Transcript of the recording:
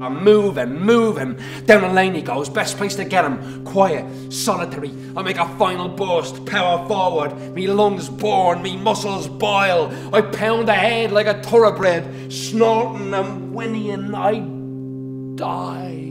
I move and move and down the lane he goes. Best place to get him. Quiet, solitary. I make a final burst, power forward. Me lungs burn, me muscles boil. I pound ahead like a thoroughbred, snorting and whinnying. I die.